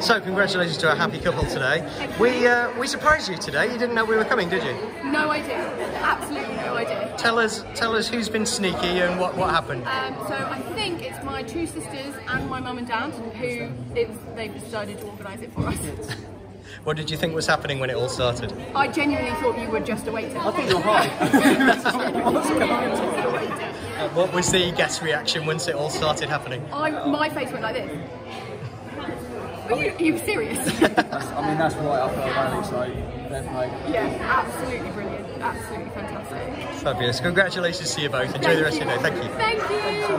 So, congratulations to our happy couple today. We uh, we surprised you today. You didn't know we were coming, did you? No idea. Absolutely no idea. Tell us tell us who's been sneaky and what, what happened. Um, so I think it's my two sisters and my mum and dad who it's, they've decided to organise it for us. What did you think was happening when it all started? I genuinely thought you were just a waiter. I think you're high. Uh, what was the guest reaction once it all started happening? I, my face went like this. Are you, are you serious? I mean, that's right up our valley, so fair yeah, absolutely brilliant. Absolutely fantastic. Fabulous. Congratulations to you both. Enjoy the rest of your day. Thank you. Thank you.